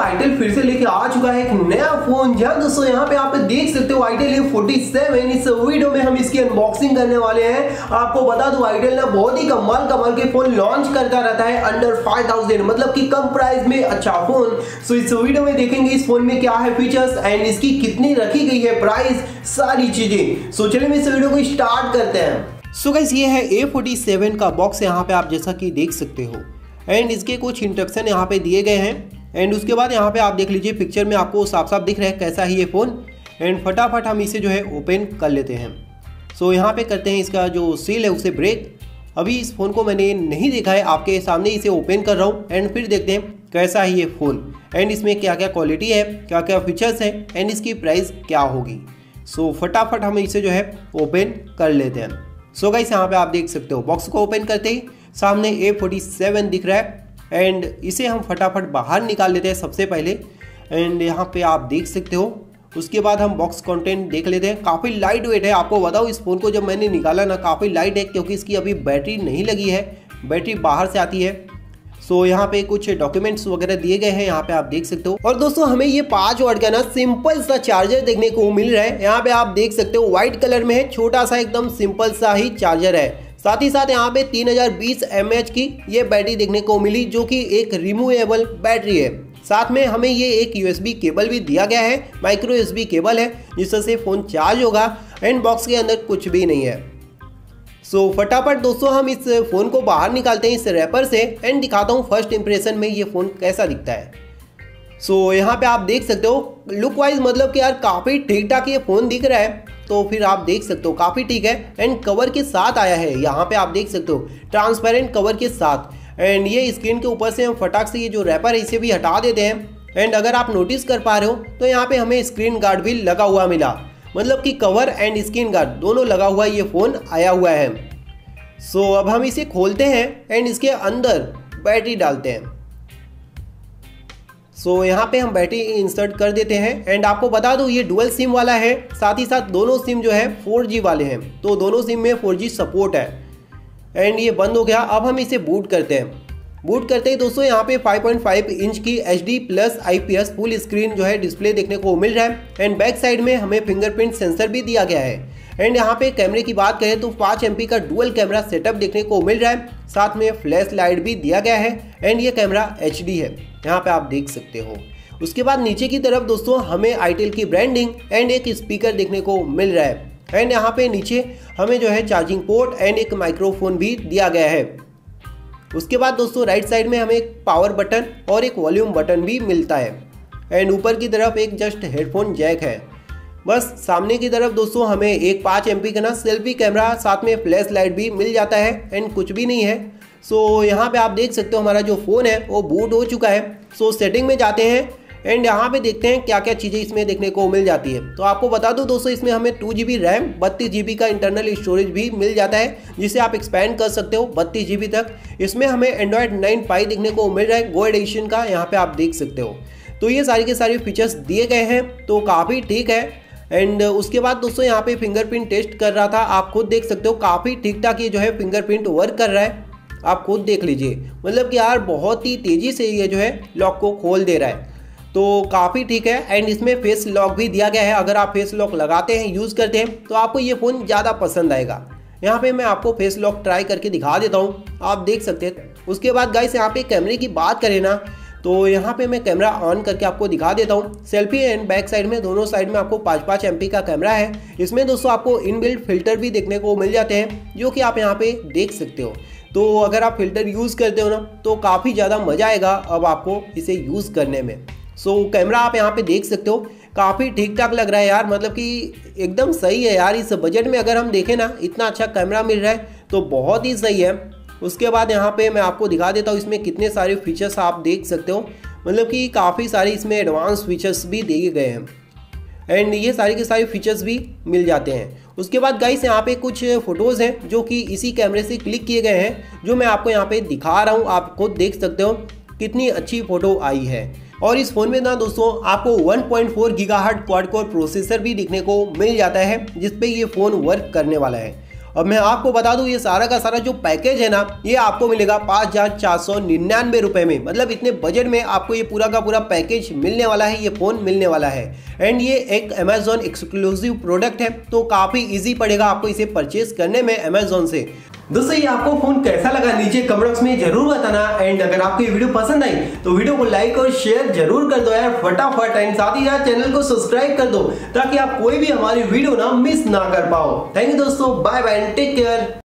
Itel फिर से लेके आ चुका है एक नया फ़ोन जहाँ दोस्तों, यहाँ पे आप देख सकते हो ए फोर्टी सेवन इस वीडियो में हम इसकी अनबॉक्सिंग करने वाले हैं। आपको बता दूँ आईटेल ना बहुत ही कमाल कमाल के फ़ोन लॉन्च करता रहता है अंडर फाइव थाउज़ेंड मतलब कि कम प्राइस में अच्छा फ़ोन सो इस वीडियो में देखेंगे इस फ़ोन में क्या है फीचर्स एंड इसकी कितनी रखी गई है प्राइस सारी चीज़ें। सो चलिए इस वीडियो को स्टार्ट करते हैं। सो गाइस ये है ए फोर्टी सेवन का बॉक्स यहाँ पे आप जैसा कि देख सकते हो। एंड इसके कुछ इंस्ट्रक्शन यहाँ पे दिए गए हैं। एंड उसके बाद यहाँ पे आप देख लीजिए पिक्चर में आपको साफ़ साफ़ दिख रहा है कैसा है ये फ़ोन एंड फटाफट हम इसे जो है ओपन कर लेते हैं. सो so, यहाँ पे करते हैं इसका जो सील है उसे ब्रेक अभी इस फ़ोन को मैंने नहीं देखा है आपके सामने इसे ओपन कर रहा हूँ. एंड फिर देखते हैं कैसा है ये फ़ोन एंड इसमें क्या क्या क्वालिटी है क्या क्या फीचर्स है एंड इसकी प्राइस क्या होगी. सो so, फटाफट हम इसे जो है ओपन कर लेते हैं. सो so, गाइस यहाँ पे आप देख सकते हो बॉक्स को ओपन करते ही सामने ए फोर्टी सेवन दिख रहा है. एंड इसे हम फटाफट बाहर निकाल लेते हैं सबसे पहले। एंड यहाँ पे आप देख सकते हो। उसके बाद हम बॉक्स कंटेंट देख लेते हैं। काफ़ी लाइट वेट है। आपको बताओ इस फ़ोन को जब मैंने निकाला ना काफ़ी लाइट है क्योंकि इसकी अभी बैटरी नहीं लगी है। बैटरी बाहर से आती है। सो so, यहाँ पे कुछ डॉक्यूमेंट्स वगैरह दिए गए हैं। यहाँ पे आप देख सकते हो। और दोस्तों हमें ये पाँच वाट का ना सिंपल सा चार्जर देखने को मिल रहा है। यहाँ पे आप देख सकते हो व्हाइट कलर में है। छोटा सा एकदम सिंपल सा ही चार्जर है। साथ ही साथ यहाँ पे 3020 mAh की ये बैटरी देखने को मिली जो कि एक रिमूवेबल बैटरी है। साथ में हमें ये एक यूएसबी केबल भी दिया गया है माइक्रो यूएसबी केबल है जिससे फ़ोन चार्ज होगा एंड बॉक्स के अंदर कुछ भी नहीं है। सो so, फटाफट दोस्तों हम इस फ़ोन को बाहर निकालते हैं इस रैपर से एंड दिखाता हूँ फ़र्स्ट इंप्रेशन में ये फ़ोन कैसा दिखता है। सो so, यहाँ पे आप देख सकते हो लुक वाइज मतलब कि यार काफ़ी ठीक ठाक ये फ़ोन दिख रहा है। तो फिर आप देख सकते हो काफ़ी ठीक है। एंड कवर के साथ आया है यहाँ पे आप देख सकते हो ट्रांसपेरेंट कवर के साथ। एंड ये स्क्रीन के ऊपर से हम फटाक से ये जो रैपर है इसे भी हटा देते हैं। एंड अगर आप नोटिस कर पा रहे हो तो यहाँ पे हमें स्क्रीन गार्ड भी लगा हुआ मिला। मतलब कि कवर एंड स्क्रीन गार्ड दोनों लगा हुआ ये फ़ोन आया हुआ है। सो so, अब हम इसे खोलते हैं एंड इसके अंदर बैटरी डालते हैं। सो so, यहाँ पे हम बैटरी इंसर्ट कर देते हैं। एंड आपको बता दूँ ये डुअल सिम वाला है। साथ ही साथ दोनों सिम जो है 4G वाले हैं। तो दोनों सिम में 4G सपोर्ट है। एंड ये बंद हो गया। अब हम इसे बूट करते हैं। बूट करते ही दोस्तों यहाँ पे 5.5 इंच की H D plus I full screen जो है डिस्प्ले देखने को मिल रहा है। एंड बैक साइड में हमें फिंगरप्रिंट सेंसर भी दिया गया है। एंड यहाँ पे कैमरे की बात करें तो पाँच एम का डुअल कैमरा सेटअप देखने को मिल रहा है। साथ में फ्लैश लाइट भी दिया गया है। एंड ये कैमरा HD है। यहाँ पे आप देख सकते हो। उसके बाद नीचे की तरफ़ दोस्तों हमें आईटेल की ब्रांडिंग एंड एक स्पीकर देखने को मिल रहा है। एंड यहाँ पे नीचे हमें जो है चार्जिंग पोर्ट एंड एक माइक्रोफोन भी दिया गया है। उसके बाद दोस्तों राइट साइड में हमें एक पावर बटन और एक वॉल्यूम बटन भी मिलता है। एंड ऊपर की तरफ़ एक जस्ट हेडफोन जैक है। बस सामने की तरफ़ दोस्तों हमें एक पाँच एम का ना सेल्फी कैमरा साथ में फ्लैश लाइट भी मिल जाता है एंड कुछ भी नहीं है। सो so, यहाँ पे आप देख सकते हो हमारा जो फ़ोन है वो बूट हो चुका है। सो so, सेटिंग में जाते हैं एंड यहाँ पे देखते हैं क्या क्या चीज़ें इसमें देखने को मिल जाती है। तो आपको बता दूँ दोस्तों इसमें हमें टू जी रैम बत्तीस जी का इंटरनल स्टोरेज भी मिल जाता है जिसे आप एक्सपैंड कर सकते हो बत्तीस जी तक। इसमें हमें एंड्रॉयड नाइन पाई देखने को मिल रहा है गो एडिशन का यहाँ पर आप देख सकते हो। तो ये सारी के सारे फीचर्स दिए गए हैं तो काफ़ी ठीक है। एंड उसके बाद दोस्तों यहाँ पे फिंगरप्रिंट टेस्ट कर रहा था। आप खुद देख सकते हो, काफ़ी ठीक ठाक ये जो है फिंगरप्रिंट वर्क कर रहा है। आप खुद देख लीजिए। मतलब कि यार, बहुत ही तेज़ी से ये जो है लॉक को खोल दे रहा है। तो काफ़ी ठीक है। एंड इसमें फेस लॉक भी दिया गया है। अगर आप फेस लॉक लगाते हैं यूज़ करते हैं तो आपको ये फ़ोन ज़्यादा पसंद आएगा। यहाँ पे मैं आपको फेस लॉक ट्राई करके दिखा देता हूँ। आप देख सकते हैं। उसके बाद गाइस यहाँ पे कैमरे की बात करें ना तो यहाँ पे मैं कैमरा ऑन करके आपको दिखा देता हूँ। सेल्फी एंड बैक साइड में दोनों साइड में आपको पाँच पाँच एम का कैमरा है। इसमें दोस्तों आपको इनबिल्ट फ़िल्टर भी देखने को मिल जाते हैं जो कि आप यहाँ पे देख सकते हो। तो अगर आप फ़िल्टर यूज़ करते हो ना तो काफ़ी ज़्यादा मज़ा आएगा अब आपको इसे यूज़ करने में। सो so, कैमरा आप यहाँ पे देख सकते हो। काफ़ी ठीक ठाक लग रहा है यार मतलब कि एकदम सही है यार इस बजट में अगर हम देखें ना इतना अच्छा कैमरा मिल रहा है तो बहुत ही सही है। उसके बाद यहाँ पे मैं आपको दिखा देता हूँ इसमें कितने सारे फीचर्स आप देख सकते हो। मतलब कि काफ़ी सारे इसमें एडवांस फीचर्स भी दिए गए हैं। एंड ये सारे के सारे फीचर्स भी मिल जाते हैं। उसके बाद गाइस यहाँ पे कुछ फ़ोटोज़ हैं जो कि इसी कैमरे से क्लिक किए गए हैं, जो मैं आपको यहाँ पे दिखा रहा हूँ। आप खुद देख सकते हो कितनी अच्छी फ़ोटो आई है। और इस फ़ोन में ना दोस्तों, आपको 1.4 पॉइंट क्वाड कोर प्रोसेसर भी दिखने को मिल जाता है जिसपे ये फ़ोन वर्क करने वाला है। अब मैं आपको बता दूँ, ये सारा का सारा जो पैकेज है ना, ये आपको मिलेगा पाँच हज़ार चार सौ निन्यानवे रुपये में। मतलब इतने बजट में आपको ये पूरा का पूरा पैकेज मिलने वाला है, ये फ़ोन मिलने वाला है। एंड ये एक अमेजोन एक्सक्लूसिव प्रोडक्ट है तो काफ़ी ईजी पड़ेगा आपको इसे परचेज करने में अमेजोन से। दोस्तों, ये आपको फ़ोन कैसा लगा नीचे कमेंट्स में ज़रूर बताना। एंड अगर आपको ये वीडियो पसंद आई तो वीडियो को लाइक और शेयर ज़रूर कर दो यार, फटाफट। एंड साथ ही यार, चैनल को सब्सक्राइब कर दो, ताकि आप कोई भी हमारी वीडियो ना मिस ना कर पाओ। थैंक यू दोस्तों, बाय बाय टेक केयर।